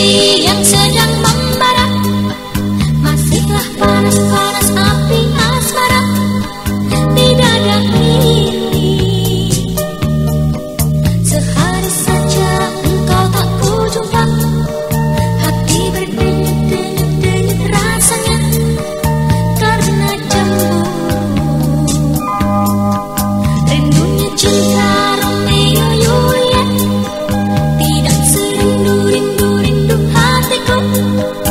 You. Música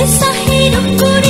Sisa hidupku di